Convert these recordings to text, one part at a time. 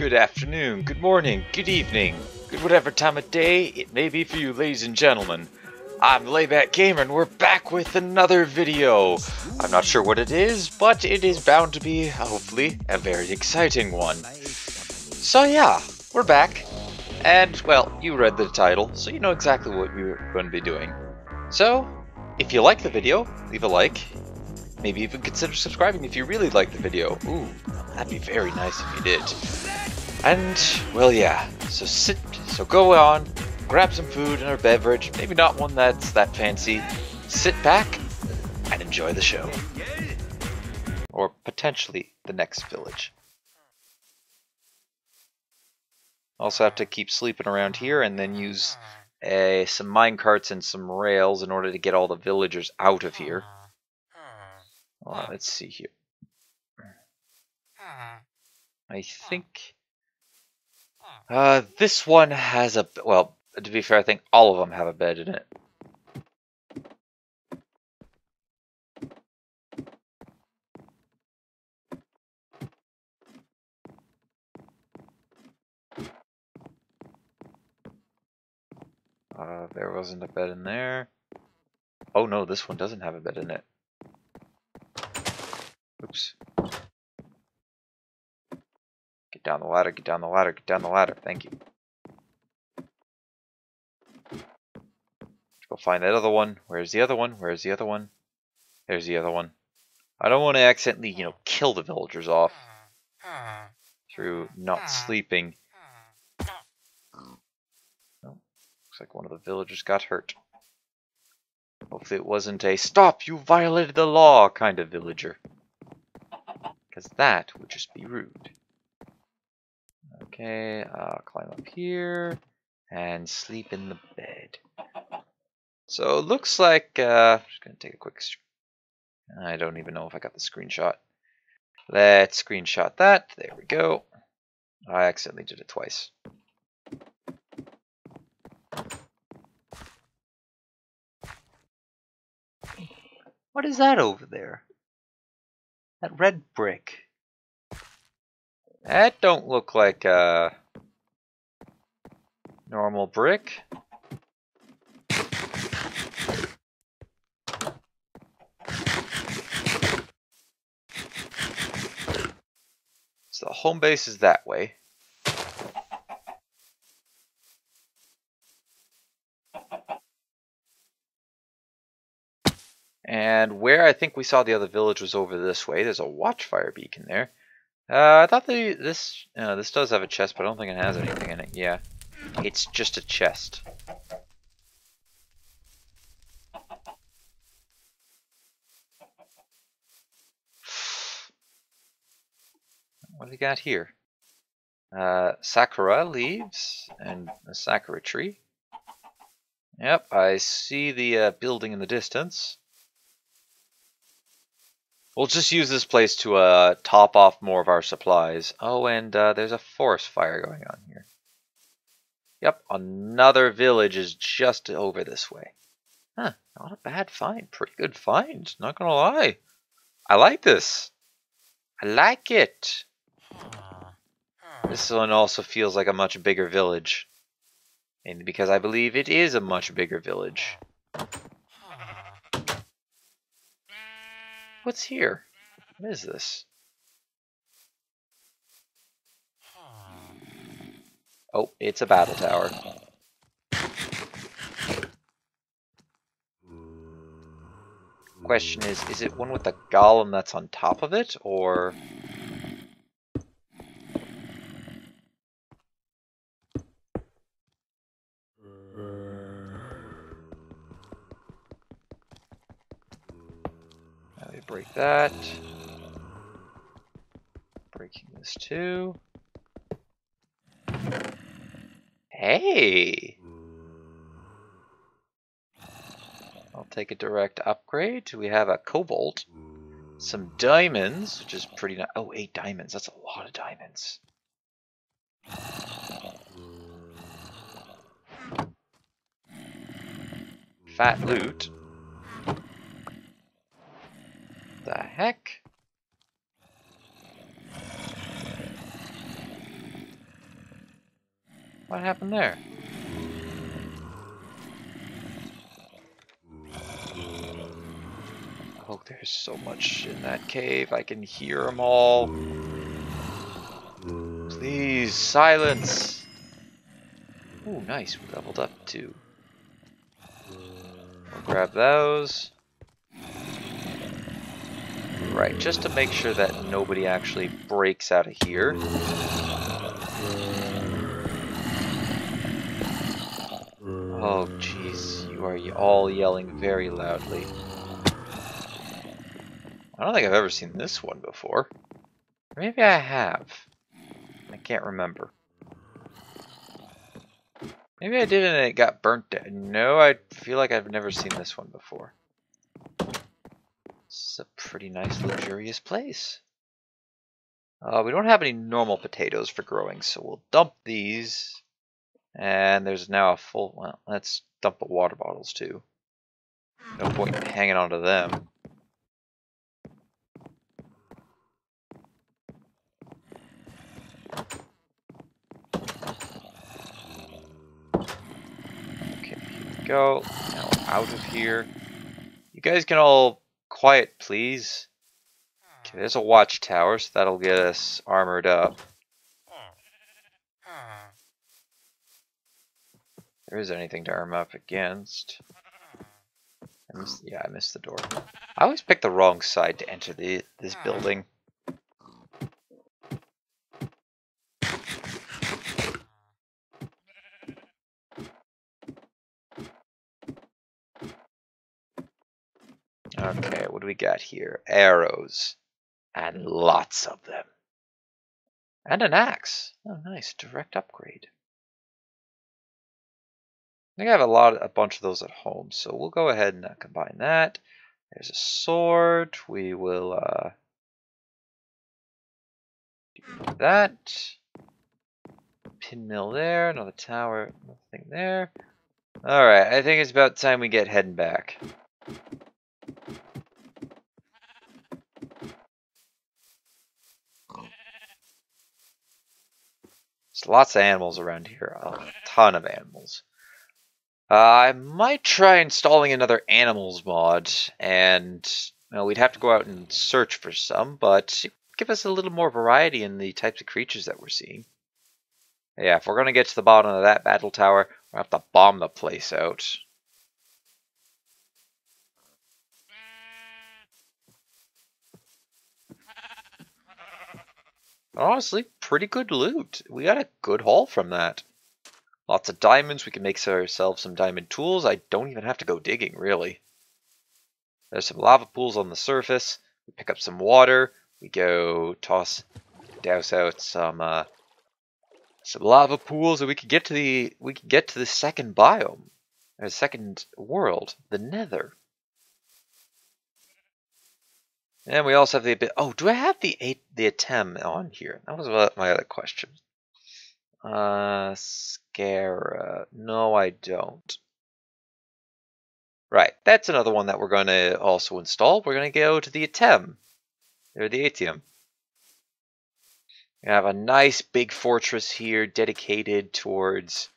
good afternoon, good morning, good evening, good whatever time of day it may be for you, ladies and gentlemen. I'm Layback Gamer, and we're back with another video. I'm not sure what it is, but it is bound to be, hopefully, a very exciting one. So yeah, we're back. And, well, you read the title, so you know exactly what we're going to be doing. So, if you like the video, leave a like. Maybe even consider subscribing if you really like the video. Ooh, that'd be very nice if you did. And, well, yeah, so sit, so go on, grab some food and a beverage, maybe not one that's that fancy. Sit back and enjoy the show. Or potentially the next village. Also have to keep sleeping around here and then use uh, some mine carts and some rails in order to get all the villagers out of here. Well, let's see here. I think uh, this one has a well. To be fair, I think all of them have a bed in it. Uh, there wasn't a bed in there. Oh no, this one doesn't have a bed in it. Oops. Get down the ladder, get down the ladder, get down the ladder. Thank you. Go find that other one. Where's the other one? Where's the other one? There's the other one. I don't want to accidentally, you know, kill the villagers off through not sleeping. Looks like one of the villagers got hurt. Hopefully it wasn't a stop, you violated the law kind of villager. Because that would just be rude. Okay, uh, climb up here and sleep in the bed. So it looks like, uh, I'm just going to take a quick, I don't even know if I got the screenshot. Let's screenshot that. There we go. I accidentally did it twice. What is that over there? That red brick. That don't look like a normal brick. So the home base is that way. And where I think we saw the other village was over this way. There's a watchfire beacon there. Uh, I thought the this uh, this does have a chest, but I don't think it has anything in it. Yeah, it's just a chest. What do we got here? Uh, sakura leaves and a sakura tree. Yep, I see the uh, building in the distance. We'll just use this place to uh, top off more of our supplies. Oh, and uh, there's a forest fire going on here. Yep, another village is just over this way. Huh, not a bad find. Pretty good find, not gonna lie. I like this. I like it. This one also feels like a much bigger village. And because I believe it is a much bigger village. What's here? What is this? Oh, it's a battle tower. Question is, is it one with a golem that's on top of it, or... that. Breaking this too. Hey! I'll take a direct upgrade. We have a cobalt. Some diamonds, which is pretty nice. Oh, eight diamonds. That's a lot of diamonds. Fat loot. the heck? What happened there? Oh, there's so much in that cave. I can hear them all. Please, silence. Oh, nice. We leveled up too. We'll grab those. Right, just to make sure that nobody actually breaks out of here. Oh, jeez. You are all yelling very loudly. I don't think I've ever seen this one before. Maybe I have. I can't remember. Maybe I did and it got burnt down. No, I feel like I've never seen this one before. This is a pretty nice, luxurious place. Uh, we don't have any normal potatoes for growing, so we'll dump these. And there's now a full, well, let's dump the water bottles too. No point in hanging on to them. Okay, here we go. Now out of here. You guys can all quiet, please. Okay, there's a watchtower, so that'll get us armored up. There is anything to arm up against. I missed, yeah, I missed the door. I always pick the wrong side to enter the this hmm. building. Okay, what do we got here? Arrows. And lots of them. And an axe. Oh, nice. Direct upgrade. I think I have a lot, a bunch of those at home, so we'll go ahead and uh, combine that. There's a sword. We will uh, do that. Pin mill there. Another tower. Nothing there. All right. I think it's about time we get heading back. There's lots of animals around here. A ton of animals. Uh, I might try installing another animals mod, and well, we'd have to go out and search for some, but give us a little more variety in the types of creatures that we're seeing. Yeah, if we're going to get to the bottom of that battle tower, we'll have to bomb the place out. Honestly, pretty good loot. We got a good haul from that. Lots of diamonds. We can make ourselves some diamond tools. I don't even have to go digging, really. There's some lava pools on the surface. We pick up some water. We go toss, douse out some uh, some lava pools, and we can get to the we can get to the second biome, or the second world, the Nether. And we also have the. Oh, do I have the the item on here? That was my other question. Uh, Scara. No, I don't. Right, that's another one that we're going to also install. We're going to go to the item, or the ATM. We have a nice big fortress here dedicated towards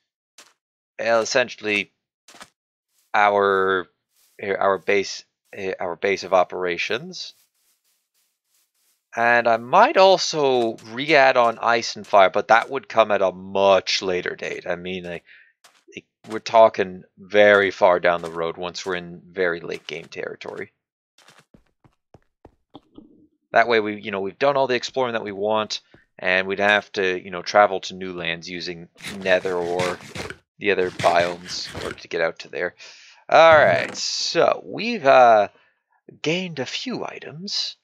essentially our our base our base of operations. And I might also re-add on Ice and Fire, but that would come at a much later date. I mean, I, I, we're talking very far down the road once we're in very late game territory. That way, we you know we've done all the exploring that we want, and we'd have to you know travel to new lands using Nether or the other biomes in order to get out to there. All right, so we've uh, gained a few items.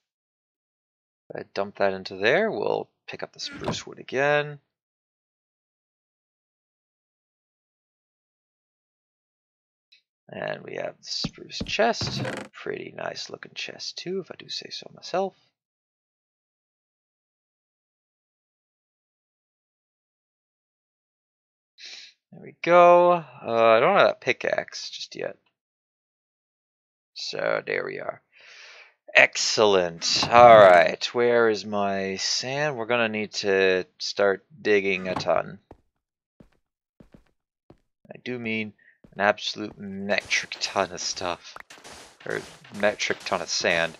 I dump that into there. We'll pick up the spruce wood again. And we have the spruce chest. Pretty nice looking chest too, if I do say so myself. There we go. Uh, I don't have that pickaxe just yet. So there we are. Excellent. All right, where is my sand? We're gonna need to start digging a ton. I do mean an absolute metric ton of stuff. Or metric ton of sand.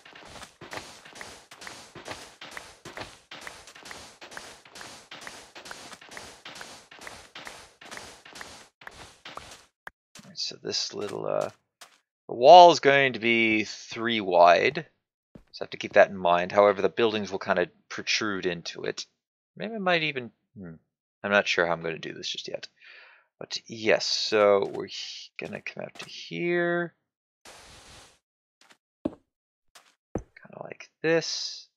so this little uh, the wall is going to be three wide. So I have to keep that in mind. However, the buildings will kind of protrude into it. Maybe I might even... Hmm, I'm not sure how I'm going to do this just yet. But yes, so we're going to come out to here. Kind of like this.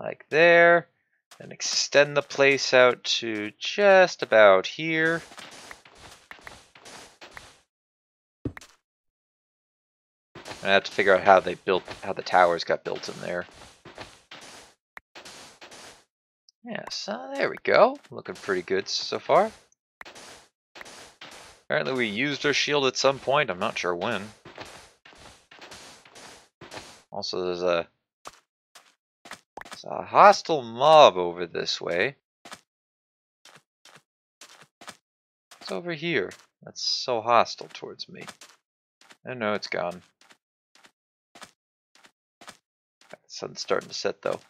Like there. And extend the place out to just about here. I have to figure out how they built, how the towers got built in there. Yeah, uh, so there we go. Looking pretty good so far. Apparently we used our shield at some point, I'm not sure when. Also there's a a hostile mob over this way. It's over here. That's so hostile towards me. Oh no, it's gone. The sun's starting to set though.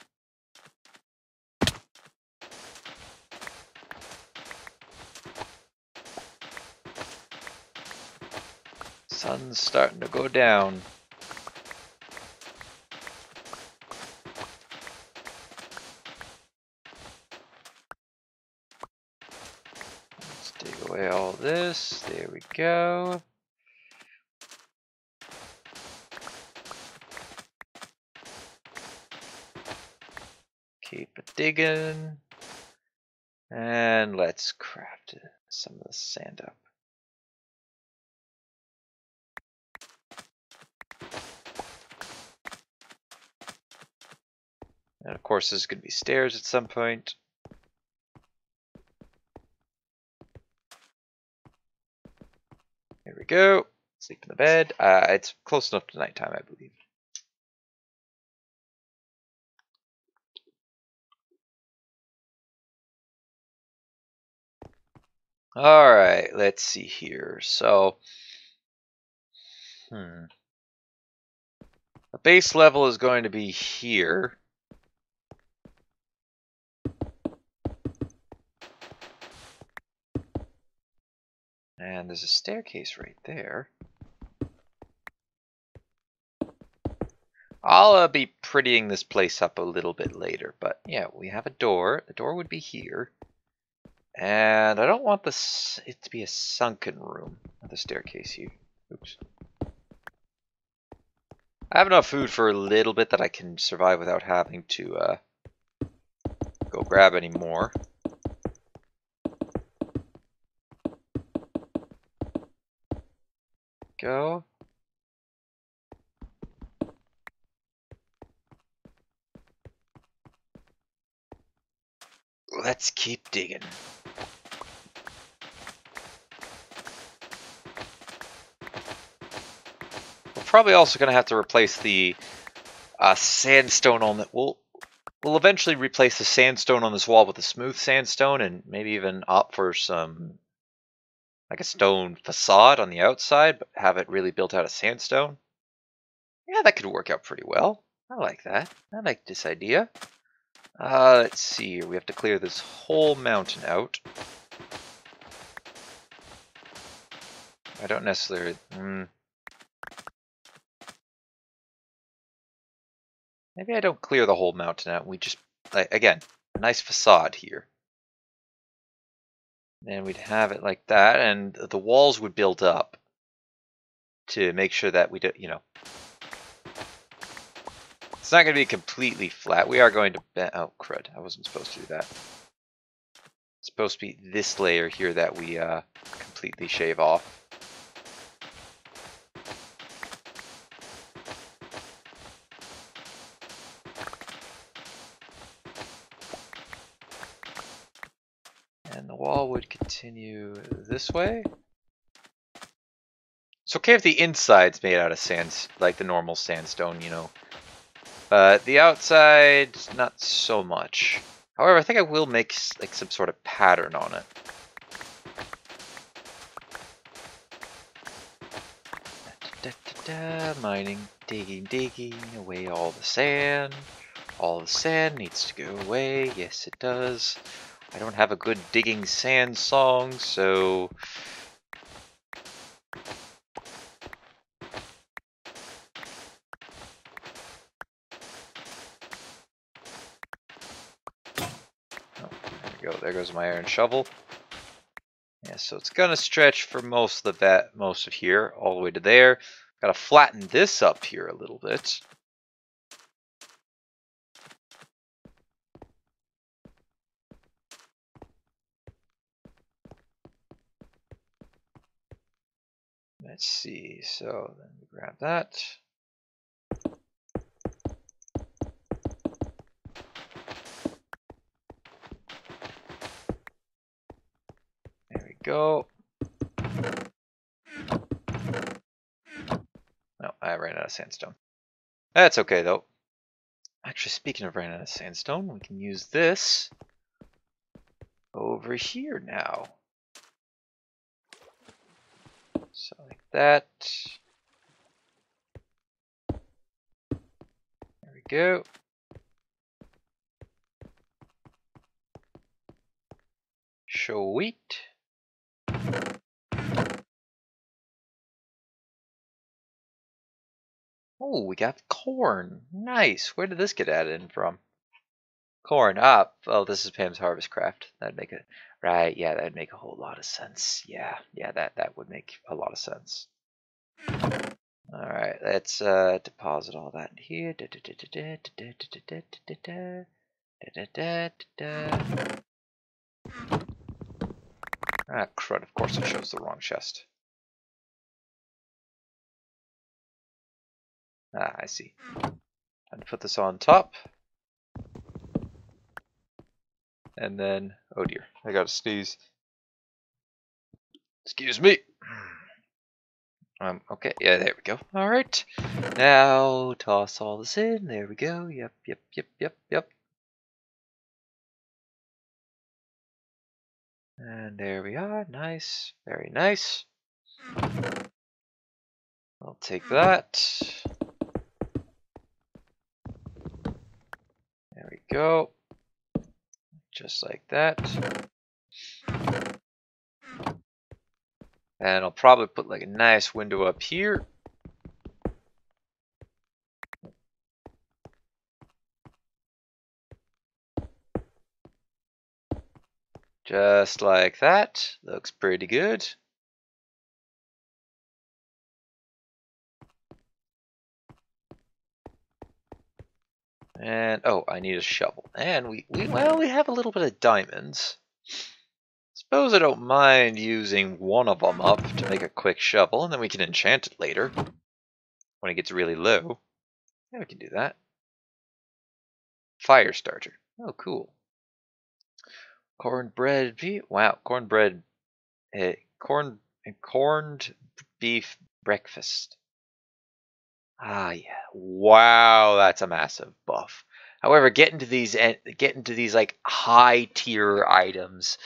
Sun's starting to go down. away all this. There we go. Keep digging. And let's craft some of the sand up. And of course, there's going to be stairs at some point. Go. Sleep in the bed. Uh, it's close enough to nighttime, I believe. All right, let's see here. So, hmm. The base level is going to be here. And there's a staircase right there. I'll uh, be prettying this place up a little bit later, but yeah, we have a door. The door would be here. And I don't want this it to be a sunken room. The staircase here. Oops. I have enough food for a little bit that I can survive without having to uh, go grab any more. Go. Let's keep digging. We're probably also going to have to replace the uh, sandstone on that. We'll, we'll eventually replace the sandstone on this wall with a smooth sandstone and maybe even opt for some like a stone facade on the outside, but have it really built out of sandstone. Yeah, that could work out pretty well. I like that. I like this idea. Uh, let's see here. We have to clear this whole mountain out. I don't necessarily... Mm, maybe I don't clear the whole mountain out. We just, like, again, a nice facade here. And we'd have it like that, and the walls would build up to make sure that we do, you know. It's not going to be completely flat. We are going to bend, oh crud, I wasn't supposed to do that. It's supposed to be this layer here that we uh, completely shave off. And the wall would continue this way. It's okay if the inside's made out of sand, like the normal sandstone, you know. But the outside, not so much. However, I think I will make like some sort of pattern on it. Da, da, da, mining, digging, digging, away all the sand. All the sand needs to go away. Yes, it does. I don't have a good digging sand song, so... Oh, there we go. There goes my iron shovel. Yeah, so it's gonna stretch for most of the most of here, all the way to there. Gotta flatten this up here a little bit. Let's see, so then we grab that. There we go. No, I ran out of sandstone. That's okay though. Actually, speaking of running out of sandstone, we can use this over here now. So like that. There we go. Show wheat. Oh, we got corn. Nice. Where did this get added in from? Corn up. Oh, this is Pam's Harvest Craft. That'd make it right. Yeah, that'd make a whole lot of sense. Yeah, yeah, that that would make a lot of sense. All right, let's uh, deposit all that in here. Ah, crud! Of course, it shows the wrong chest. Ah, I see. Time put this on top. And then, oh dear, I gotta sneeze. Excuse me. Um, okay, yeah, there we go. Alright. Now, toss all this in. There we go. Yep, yep, yep, yep, yep. And there we are. Nice. Very nice. I'll take that. There we go just like that. And I'll probably put like a nice window up here. Just like that. Looks pretty good. And, oh, I need a shovel. And we, we, well, we have a little bit of diamonds. Suppose I don't mind using one of them up to make a quick shovel, and then we can enchant it later. When it gets really low. Yeah, we can do that. Fire starter. Oh, cool. Cornbread beef. Wow, cornbread. Uh, corn, corned beef breakfast. Ah, yeah. Wow, that's a massive buff. However, getting to these getting to these like high tier items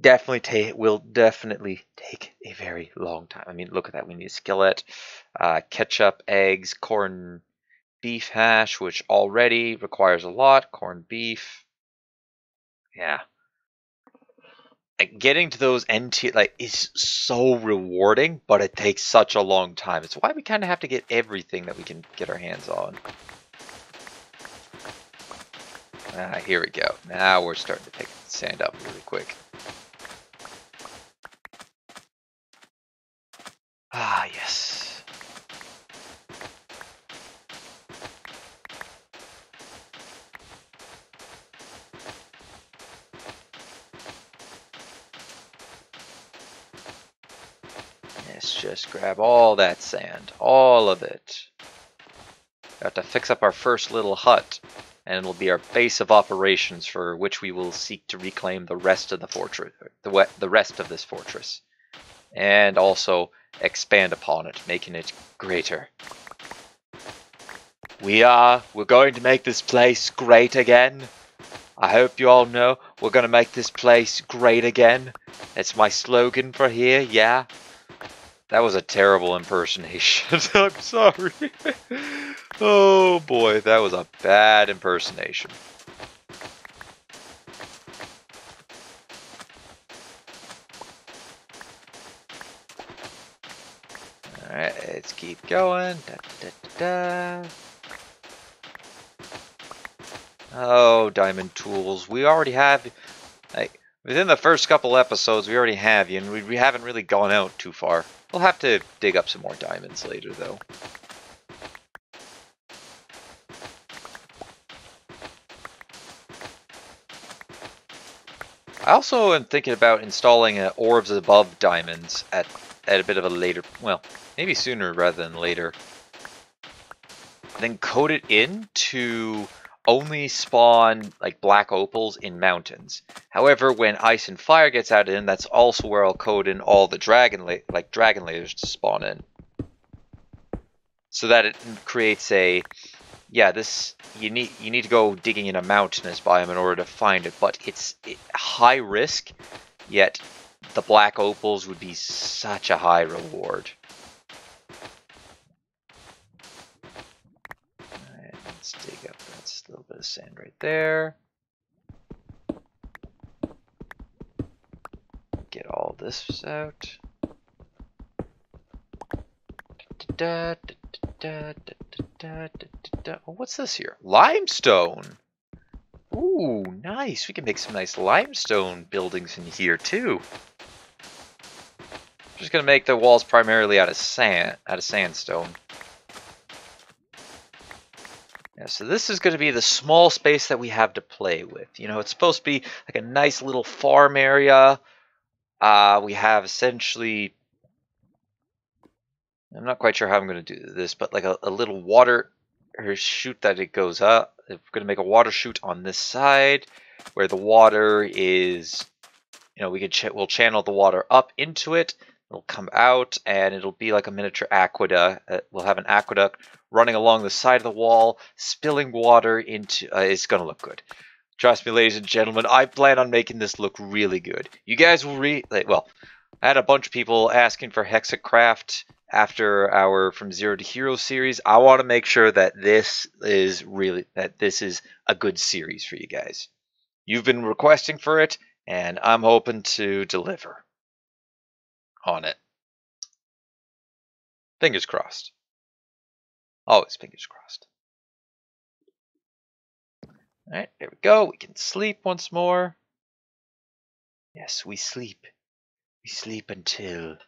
definitely take will definitely take a very long time. I mean, look at that. We need a skillet, uh, ketchup, eggs, corn beef hash, which already requires a lot. Corn beef. Yeah, getting to those tier like is so rewarding, but it takes such a long time. It's why we kind of have to get everything that we can get our hands on. Ah, here we go. Now we're starting to pick sand up really quick. Ah, yes. Just grab all that sand, all of it. We have to fix up our first little hut, and it'll be our base of operations for which we will seek to reclaim the rest of the fortress, the the rest of this fortress. and also expand upon it, making it greater. We are, we're going to make this place great again. I hope you all know we're going to make this place great again. It's my slogan for here, yeah. That was a terrible impersonation. I'm sorry. oh boy, that was a bad impersonation. Alright, let's keep going. Da, da, da, oh, diamond tools. We already have, like, within the first couple episodes, we already have you, and we, we haven't really gone out too far. We'll have to dig up some more diamonds later, though. I also am thinking about installing uh, Ores Above Diamonds at, at a bit of a later, well, maybe sooner rather than later. Then code it in to only spawn like black opals in mountains. However, when ice and fire gets added in, that's also where I'll code in all the dragon like dragon layers to spawn in. So that it creates a yeah, this you need you need to go digging in a mountainous biome in order to find it, but it's it, high risk, yet the black opals would be such a high reward. Let's dig up a little bit of sand right there. Get all this out. Da, da, da, Oh, what's this here? Limestone! Ooh, nice. We can make some nice limestone buildings in here, too. Just gonna make the walls primarily out of sand, out of sandstone. Yeah, so this is going to be the small space that we have to play with. You know, it's supposed to be like a nice little farm area. Uh, we have essentially, I'm not quite sure how I'm going to do this, but like a, a little water chute that it goes up. We're going to make a water chute on this side where the water is, you know, we can ch we'll channel the water up into it. It'll come out and it'll be like a miniature aqueduct. Uh, we'll have an aqueduct running along the side of the wall, spilling water into. Uh, it's going to look good. Trust me, ladies and gentlemen, I plan on making this look really good. You guys will re. Well, I had a bunch of people asking for Hexacraft after our From Zero to Hero series. I want to make sure that this is really that this is a good series for you guys. You've been requesting for it, and I'm hoping to deliver on it. Fingers crossed. Always fingers crossed. Alright, there we go. We can sleep once more. Yes, we sleep. We sleep until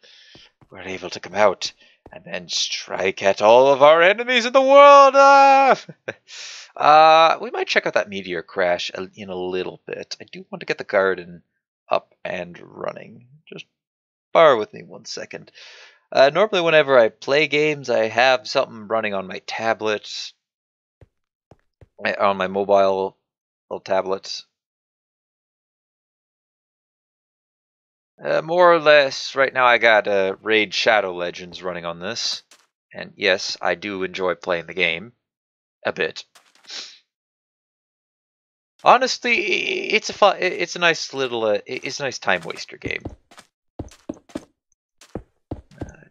we're able to come out and then strike at all of our enemies in the world. Ah! uh, we might check out that meteor crash in a little bit. I do want to get the garden up and running. Just bear with me one second. Uh, normally, whenever I play games, I have something running on my tablet, eh, on my mobile little tablet. Uh, more or less, right now I got uh, Raid Shadow Legends running on this. And yes, I do enjoy playing the game. A bit. Honestly, it's a fun, it's a nice little, uh, it's a nice time waster game. Uh,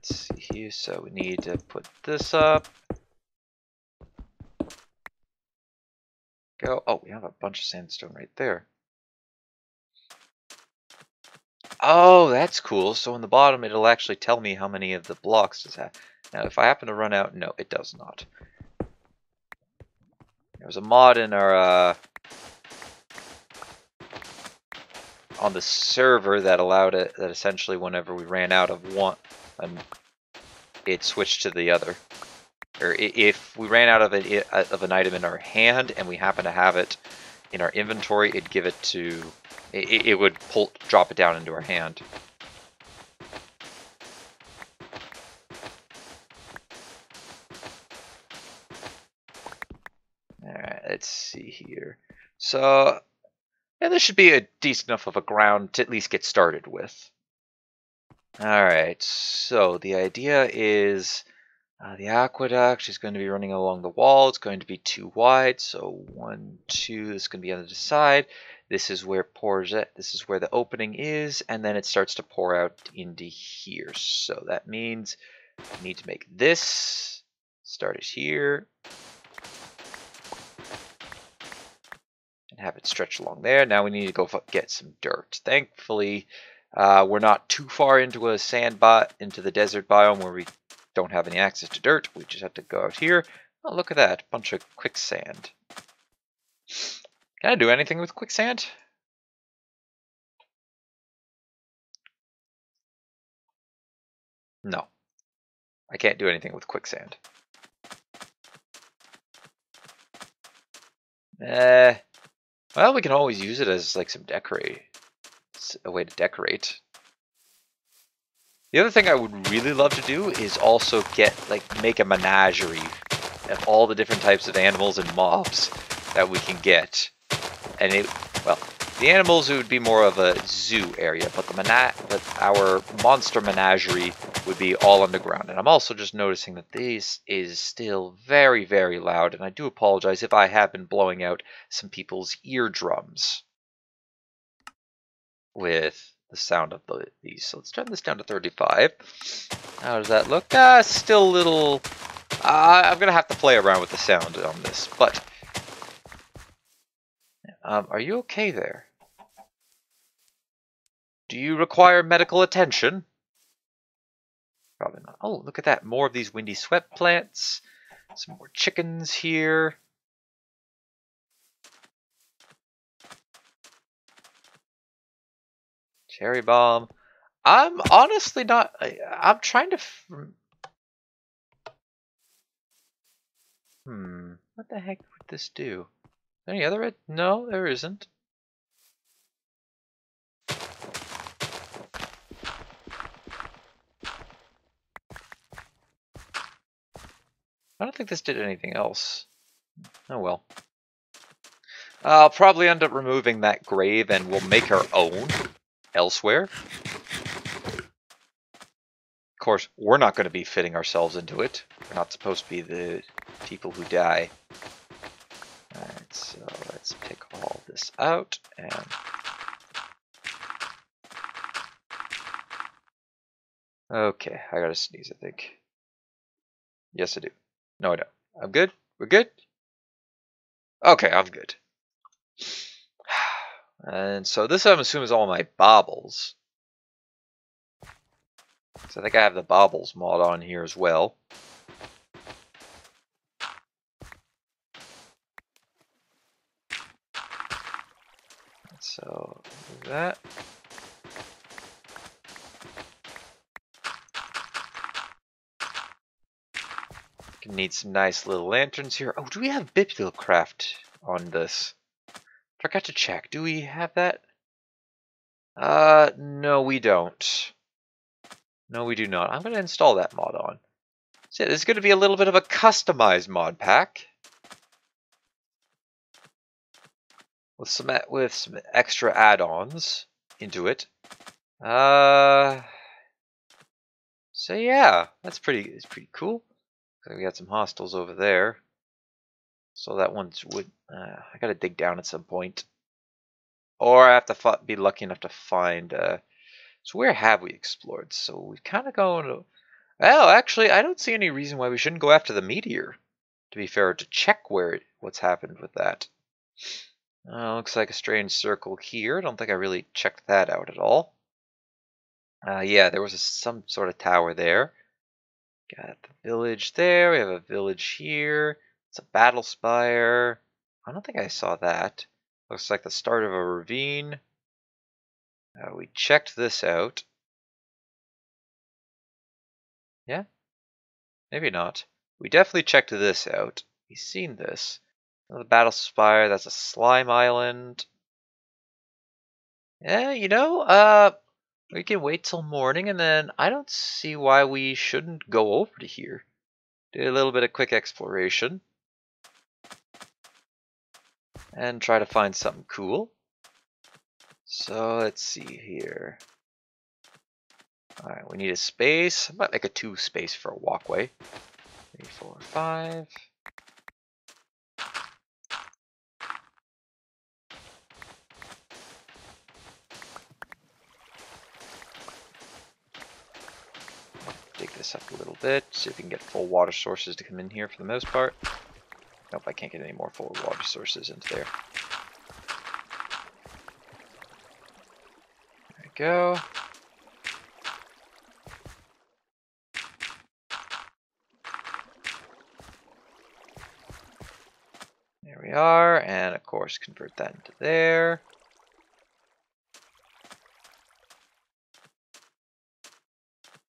so we need to put this up. Go, oh, we have a bunch of sandstone right there. Oh, that's cool. So in the bottom, it'll actually tell me how many of the blocks does have. Now, if I happen to run out, no, it does not. There was a mod in our uh, on the server that allowed it that essentially whenever we ran out of one, it switched to the other. Or if we ran out of it uh, of an item in our hand and we happen to have it in our inventory, it'd give it to it, it would pull, drop it down into our hand. Alright, let's see here. So, yeah, this should be a decent enough of a ground to at least get started with. Alright, so the idea is uh, the aqueduct is going to be running along the wall. It's going to be too wide, so one, two, this is going to be on the side. This is where pours it. This is where the opening is, and then it starts to pour out into here. So that means I need to make this start is here and have it stretch along there. Now we need to go get some dirt. Thankfully, uh, we're not too far into a sand bot into the desert biome where we don't have any access to dirt. We just have to go out here. Oh, look at that, bunch of quicksand. Can I do anything with quicksand? No. I can't do anything with quicksand. Eh. Well, we can always use it as like some decorate. A way to decorate. The other thing I would really love to do is also get like make a menagerie of all the different types of animals and mobs that we can get. And it well, the animals would be more of a zoo area, but the mena but our monster menagerie would be all underground. And I'm also just noticing that this is still very, very loud, and I do apologize if I have been blowing out some people's eardrums with the sound of the, these. So let's turn this down to 35. How does that look? Ah, still a little... Uh, I'm going to have to play around with the sound on this, but... Um, are you okay there? Do you require medical attention? Probably not. Oh, look at that. More of these windy sweat plants. Some more chickens here. Cherry bomb. I'm honestly not. I'm trying to. Hmm. What the heck would this do? Any other? No, there isn't. I don't think this did anything else. Oh well. I'll probably end up removing that grave and we'll make our own elsewhere. Of course, we're not going to be fitting ourselves into it. We're not supposed to be the people who die. Alright, so let's pick all this out and... Okay, I gotta sneeze, I think. Yes, I do. No, I don't. I'm good? We're good? Okay, I'm good. And so this I'm assuming is all my baubles. So I think I have the baubles mod on here as well. So that. Need some nice little lanterns here. Oh, do we have Bibliocraft on this? Forgot to check. Do we have that? Uh, no, we don't. No, we do not. I'm going to install that mod on. So yeah, this is going to be a little bit of a customized mod pack. With some with some extra add-ons into it. Uh, so yeah, that's pretty. It's pretty cool. We got some hostels over there. So that one's would. Uh, I gotta dig down at some point, or I have to be lucky enough to find. Uh, so where have we explored? So we kind of go to. Well, actually, I don't see any reason why we shouldn't go after the meteor. To be fair, to check where what's happened with that. Uh, looks like a strange circle here. I don't think I really checked that out at all. Uh, yeah, there was a, some sort of tower there. Got the village there. We have a village here. It's a battle spire. I don't think I saw that. Looks like the start of a ravine. Uh, we checked this out. Yeah? Maybe not. We definitely checked this out. We've seen this. The battle spire, that's a slime island. Yeah, you know, uh, we can wait till morning and then I don't see why we shouldn't go over to here. Do a little bit of quick exploration and try to find something cool. So let's see here. Alright, we need a space. I might make a two space for a walkway. Three, four, five. Dig this up a little bit, see if we can get full water sources to come in here for the most part. Nope, I can't get any more forward water sources into there. There we go. There we are, and of course convert that into there.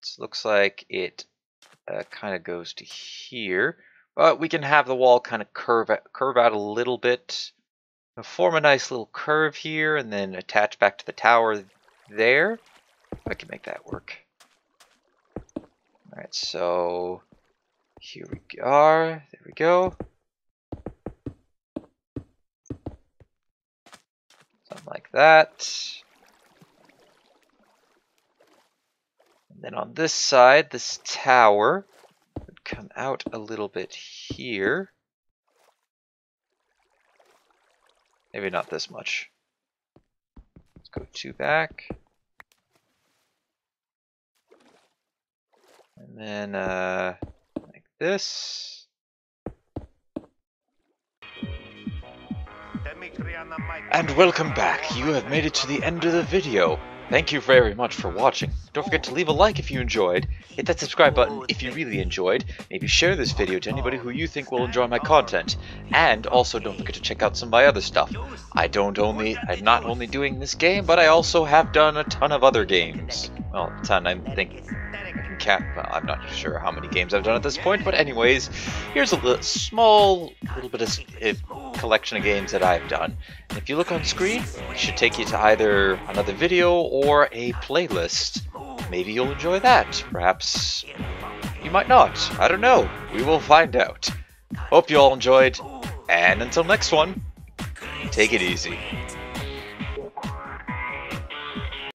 This looks like it uh, kind of goes to here, but we can have the wall kind of curve out, curve out a little bit, form a nice little curve here, and then attach back to the tower there. I can make that work. All right, so here we are. There we go. Something like that. And then on this side, this tower would come out a little bit here. Maybe not this much. Let's go two back. And then, uh, like this. And welcome back. You have made it to the end of the video. Thank you very much for watching. Don't forget to leave a like if you enjoyed, hit that subscribe button if you really enjoyed, maybe share this video to anybody who you think will enjoy my content, and also don't forget to check out some of my other stuff. I don't only, I'm not only doing this game, but I also have done a ton of other games. Well, a ton, I think. I'm not sure how many games I've done at this point, but anyways, here's a li small little bit of uh, collection of games that I've done. If you look on screen, it should take you to either another video or a playlist. Maybe you'll enjoy that. Perhaps you might not. I don't know. We will find out. Hope you all enjoyed, and until next one, take it easy.